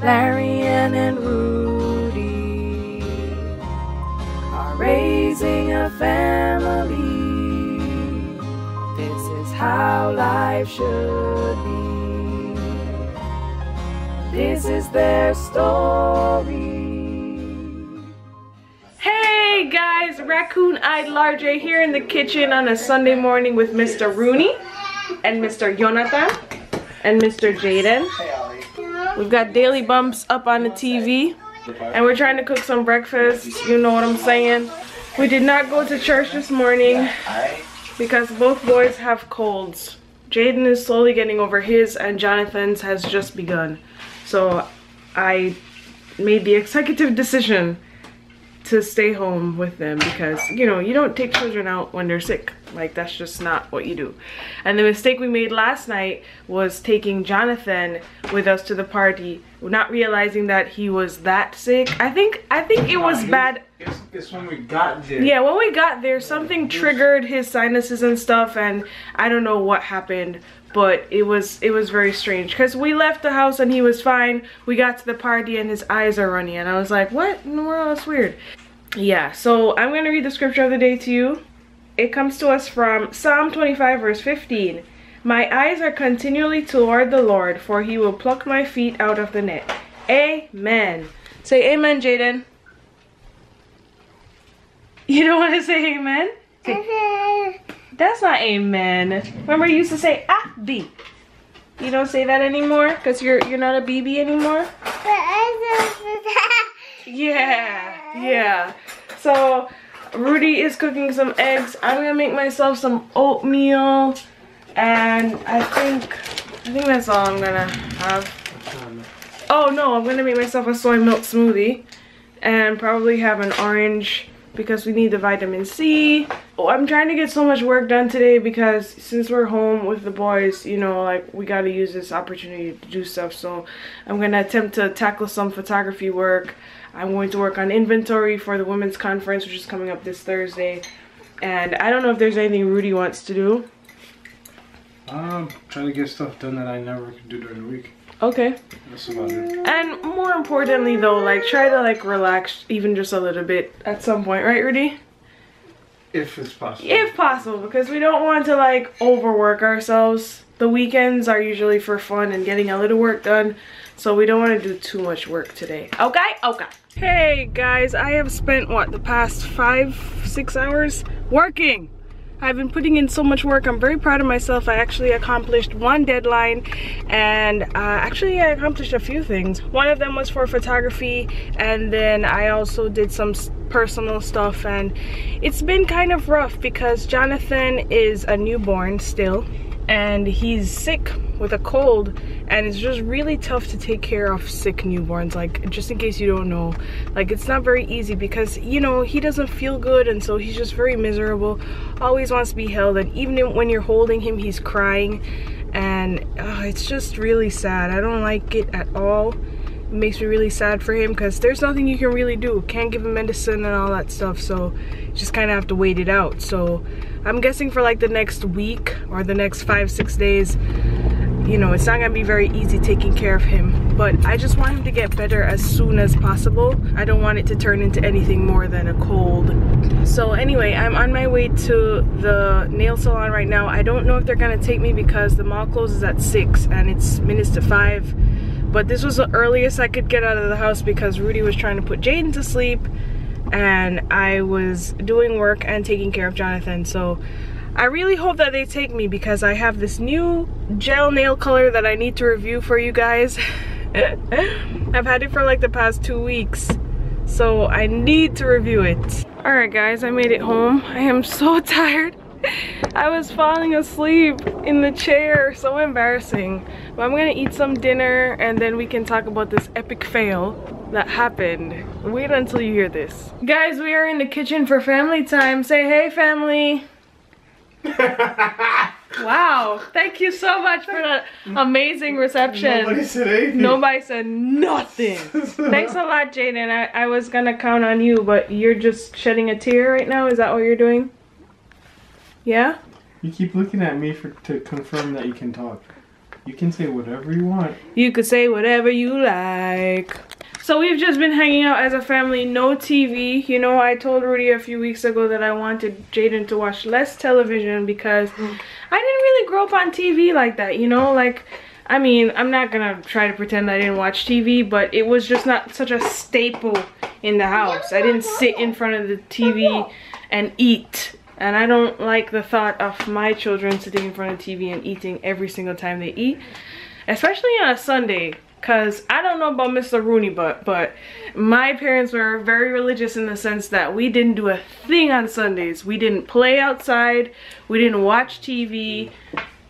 Larianne and Roody are raising a family. This is how life should be. This is their story. Hey guys, Raccoon Eyed LarJ here in the kitchen on a Sunday morning with Mr. Rooney and Mr. Jonathan and Mr. Jaden. We've got Daily Bumps up on the TV and we're trying to cook some breakfast. You know what I'm saying? We did not go to church this morning because both boys have colds. Jaden is slowly getting over his and Jonathan's has just begun. So I made the executive decision to stay home with them because you know you don't take children out when they're sick. Like that's just not what you do. And the mistake we made last night was taking jonathan with us to the party not realizing that he was that sick. I think i think it was bad. it's, it's when we got there. Yeah when we got there something triggered his sinuses and stuff and i don't know what happened but it was it was very strange. Because we left the house and he was fine. We got to the party and his eyes are running and i was like what in the world? That's weird. Yeah so i'm going to read the scripture of the day to you. It comes to us from psalm 25 verse 15 my eyes are continually toward the lord for he will pluck my feet out of the net. Amen. Say amen jaden. You don't want to say amen? Say, uh-huh. That's not amen. Remember you used to say ah B. You don't say that anymore because you're you're not a BB anymore? yeah, yeah. So Roody is cooking some eggs. I'm gonna make myself some oatmeal and I think I think that's all I'm gonna have. Oh no, I'm gonna make myself a soy milk smoothie and probably have an orange because we need the vitamin C. Oh, I'm trying to get so much work done today because since we're home with the boys, you know, like we got to use this opportunity to do stuff. So I'm going to attempt to tackle some photography work. I'm going to work on inventory for the women's conference, which is coming up this Thursday. And I don't know if there's anything Roody wants to do. Um, trying to get stuff done that I never could do during the week. Okay. That's about it. And more importantly though, like try to like relax even just a little bit at some point, right Roody? If it's possible. If possible, because we don't want to like overwork ourselves. The weekends are usually for fun and getting a little work done. So we don't want to do too much work today. Okay? Okay. Hey guys, I have spent what the past five, six hours working. I've been putting in so much work. I'm very proud of myself. I actually accomplished one deadline and uh, actually I accomplished a few things. One of them was for photography and then I also did some personal stuff and it's been kind of rough because Jonathan is a newborn still and he's sick with a cold and it's just really tough to take care of sick newborns like just in case you don't know. Like it's not very easy because you know he doesn't feel good and so he's just very miserable always wants to be held. And even when you're holding him he's crying. And uh, it's just really sad. I don't like it at all. It makes me really sad for him because there's nothing you can really do. Can't give him medicine and all that stuff so just kind of have to wait it out. So I'm guessing for like the next week or the next five six days you know it's not gonna be very easy taking care of him. But I just want him to get better as soon as possible. I don't want it to turn into anything more than a cold. So anyway I'm on my way to the nail salon right now. I don't know if they're gonna take me because the mall closes at six and it's minutes to five. But this was the earliest I could get out of the house because Roody was trying to put Jaden to sleep and I was doing work and taking care of Jonathan. So I really hope that they take me because I have this new gel nail color that I need to review for you guys. I've had it for like the past two weeks so I need to review it. Alright guys I made it home. I am so tired. I was falling asleep in the chair. So embarrassing. But I'm gonna eat some dinner and then we can talk about this epic fail that happened. Wait until you hear this. Guys we are in the kitchen for family time. Say hey family wow thank you so much for that amazing reception Nobody said anything. nobody said nothing thanks a lot jaden I, I was gonna count on you but you're just shedding a tear right now is that what you're doing yeah You keep looking at me for to confirm that you can talk. You can say whatever you want. You could say whatever you like. So we've just been hanging out as a family, no TV. You know, I told Roody a few weeks ago that I wanted Jaden to watch less television because mm. I didn't really grow up on TV like that, you know? Like, I mean, I'm not gonna try to pretend I didn't watch TV, but it was just not such a staple in the house. I didn't sit in front of the TV and eat. And I don't like the thought of my children sitting in front of TV and eating every single time they eat. Especially on a Sunday. Cause I don't know about Mr. Rooney, but but my parents were very religious in the sense that we didn't do a thing on Sundays. We didn't play outside. We didn't watch TV.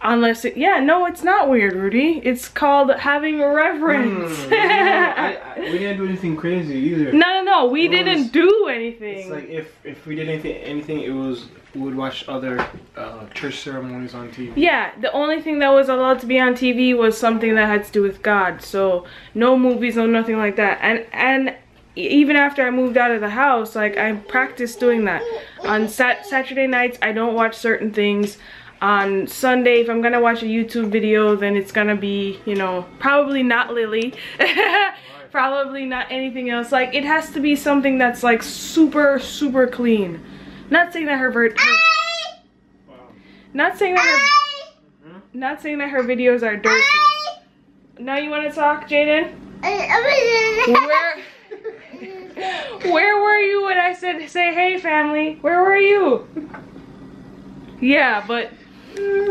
Unless it, yeah, no, it's not weird, Roody. It's called having reverence. Mm, I, I, we didn't do anything crazy either. no, no, no, we It didn't was- do It's anything. like if if we did anything, anything, it was we would watch other uh, church ceremonies on TV. Yeah, the only thing that was allowed to be on TV was something that had to do with God. So no movies, no nothing like that. And and even after I moved out of the house, like I practiced doing that. On sat- Saturday nights, I don't watch certain things. On Sunday, if I'm gonna watch a YouTube video, then it's gonna be, you know, probably not Lily. probably not anything else. Like it has to be something that's like super, super clean. Not saying that her, her Wow. not saying that her not saying that her videos are dirty. Now you want to talk, Jaden? Where Where were you when I said say hey family? Where were you? Yeah, but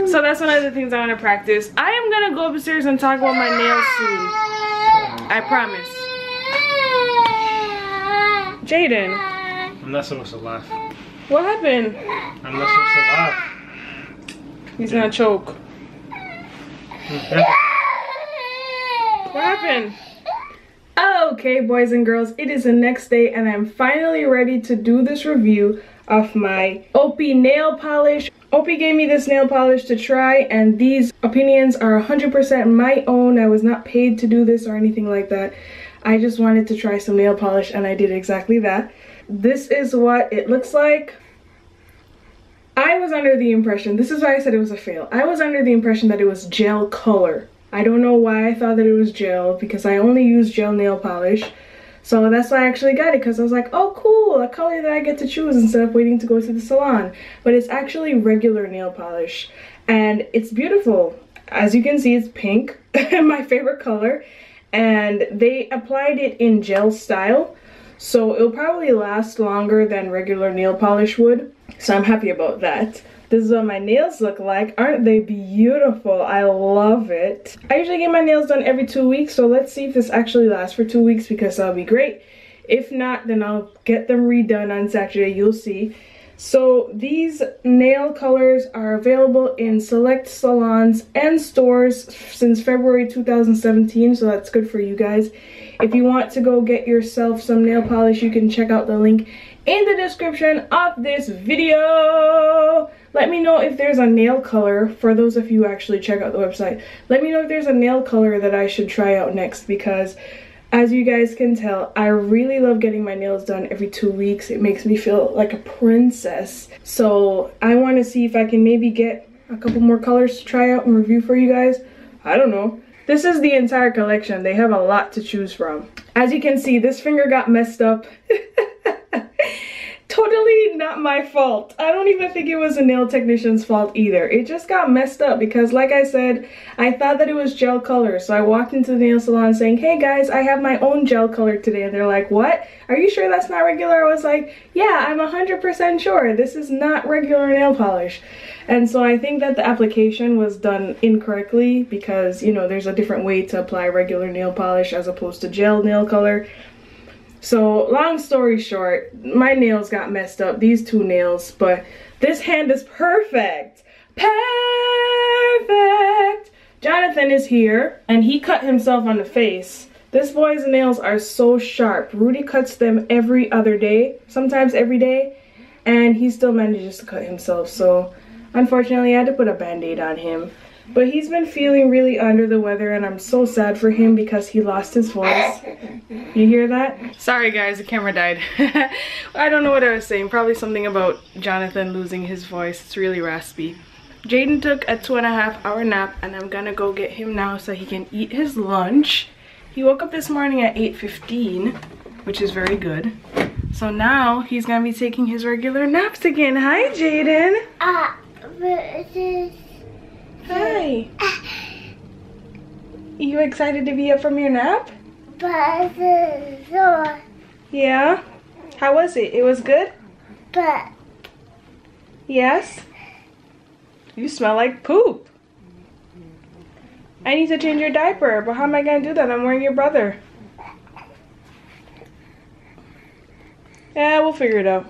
so that's one of the things I want to practice. I am gonna go upstairs and talk about my nails soon. I promise. Jaden, I'm not supposed to laugh. what happened? I'm not supposed to laugh. He's gonna choke. What happened? Okay, boys and girls, it is the next day and I'm finally ready to do this review of my OPI nail polish. OPI gave me this nail polish to try and these opinions are 100% my own. I was not paid to do this or anything like that. I just wanted to try some nail polish and I did exactly that. This is what it looks like. I was under the impression, this is why I said it was a fail. I was under the impression that it was gel color. I don't know why I thought that it was gel because I only use gel nail polish. So that's why I actually got it because I was like, oh cool, a color that I get to choose instead of waiting to go to the salon. But it's actually regular nail polish and it's beautiful. As you can see, it's pink, my favorite color. And they applied it in gel style. So it'll probably last longer than regular nail polish would. So I'm happy about that. This is what my nails look like. Aren't they beautiful? I love it. I usually get my nails done every two weeks, so let's see if this actually lasts for two weeks because that'll be great. If not, then I'll get them redone on Saturday, you'll see. So these nail colors are available in select salons and stores since February 2017, so that's good for you guys. If you want to go get yourself some nail polish, you can check out the link in the description of this video. Let me know if there's a nail color, for those of you who actually check out the website, let me know if there's a nail color that I should try out next because as you guys can tell, I really love getting my nails done every two weeks. It makes me feel like a princess. So I want to see if I can maybe get a couple more colors to try out and review for you guys. I don't know. This is the entire collection. They have a lot to choose from. As you can see, this finger got messed up. totally not my fault. I don't even think it was a nail technician's fault either. It just got messed up because like I said, I thought that it was gel color. So I walked into the nail salon saying, hey guys, I have my own gel color today. And they're like, what? Are you sure that's not regular? I was like, yeah, I'm 100% sure. This is not regular nail polish. And so I think that the application was done incorrectly because, you know, there's a different way to apply regular nail polish as opposed to gel nail color. So long story short, my nails got messed up, these two nails, but this hand is perfect. Perfect. Jonathan is here and he cut himself on the face. This boy's nails are so sharp. Roody cuts them every other day, sometimes every day, and he still manages to cut himself. So unfortunately, I had to put a band-aid on him. But he's been feeling really under the weather and I'm so sad for him because he lost his voice. You hear that? Sorry guys, the camera died. I don't know what I was saying. Probably something about Jonathan losing his voice. It's really raspy. Jaden took a two and a half hour nap and I'm gonna go get him now so he can eat his lunch. He woke up this morning at 8.15, which is very good. So now he's gonna be taking his regular naps again. Hi, Jaden. Uh, this is... Hi. You excited to be up from your nap? Yeah. How was it? It was good? but Yes. You smell like poop. I need to change your diaper, but how am I gonna do that? I'm wearing your brother. Yeah, we'll figure it out.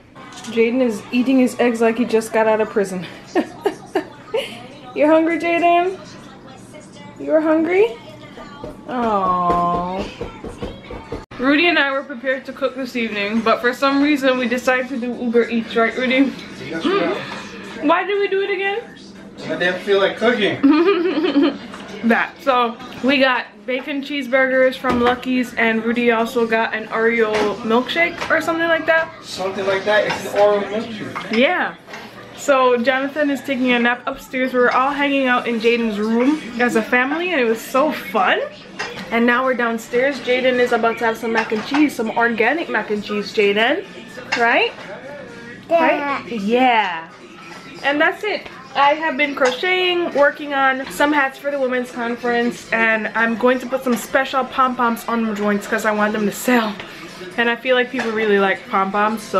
Jaden is eating his eggs like he just got out of prison. you hungry, Jaden? You're hungry? Oh. Roody and I were prepared to cook this evening, but for some reason we decided to do Uber Eats, right, Roody? Why did we do it again? I didn't feel like cooking. that. So we got bacon cheeseburgers from Lucky's and Roody also got an Oreo milkshake or something like that. Something like that. It's an oral milkshake. Yeah. So Jonathan is taking a nap upstairs. We were all hanging out in Jaden's room as a family and it was so fun. And now we're downstairs. Jaden is about to have some mac and cheese, some organic mac and cheese, Jaden. Right? Right? Yeah. And that's it. I have been crocheting, working on some hats for the women's conference, and I'm going to put some special pom-poms on my joints because I want them to sell. And I feel like people really like pom-poms, so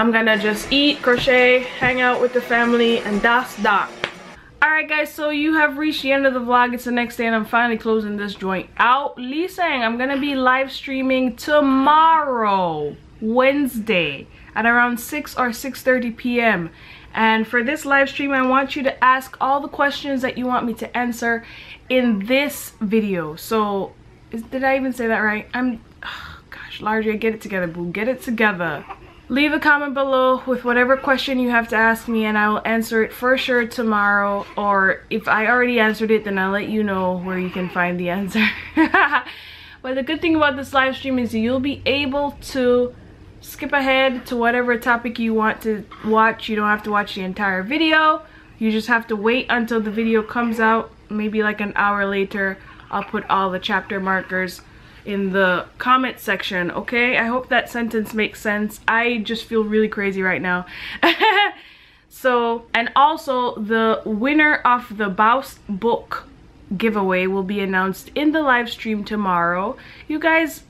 I'm gonna just eat, crochet, hang out with the family, and that's that. Alright guys, so you have reached the end of the vlog. It's the next day and I'm finally closing this joint out. Lisang, I'm gonna be live streaming tomorrow, Wednesday, at around 6 or 6.30 p.m. And for this live stream, I want you to ask all the questions that you want me to answer in this video. So, is, did I even say that right? I'm, oh, gosh, Larger, get it together, boo. Get it together. Leave a comment below with whatever question you have to ask me and I will answer it for sure tomorrow. Or if I already answered it, then I'll let you know where you can find the answer. but the good thing about this live stream is you'll be able to skip ahead to whatever topic you want to watch. You don't have to watch the entire video. You just have to wait until the video comes out, maybe like an hour later. I'll put all the chapter markers in the comment section, okay? I hope that sentence makes sense. I just feel really crazy right now. so, and also the winner of the Baus book giveaway will be announced in the live stream tomorrow. You guys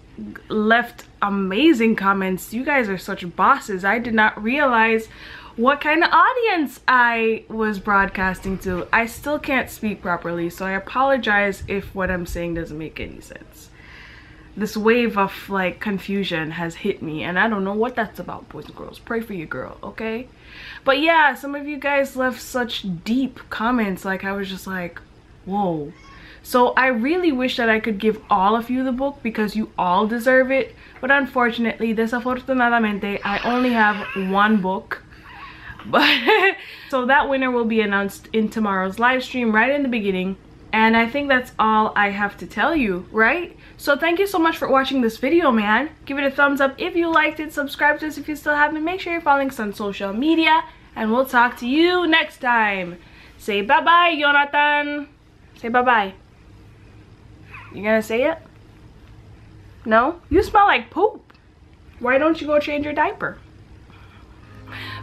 left amazing comments. You guys are such bosses. I did not realize what kind of audience I was broadcasting to. I still can't speak properly, so I apologize if what I'm saying doesn't make any sense. This wave of like confusion has hit me and I don't know what that's about, boys and girls. Pray for your girl, okay? But yeah, some of you guys left such deep comments. Like I was just like, whoa. So I really wish that I could give all of you the book because you all deserve it. But unfortunately, desafortunadamente, I only have one book. But so that winner will be announced in tomorrow's live stream right in the beginning. And I think that's all I have to tell you, right? So thank you so much for watching this video, man. Give it a thumbs up if you liked it. Subscribe to us if you still haven't. Make sure you're following us on social media. And we'll talk to you next time. Say bye-bye, Jonathan. Say bye-bye. You gonna say it? No? You smell like poop. Why don't you go change your diaper?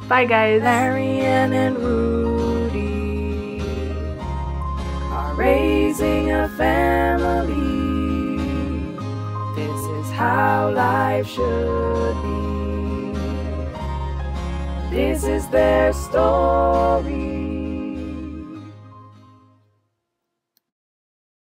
Bye guys. Larianne and Roody are raising a family. Life should be. This is their story.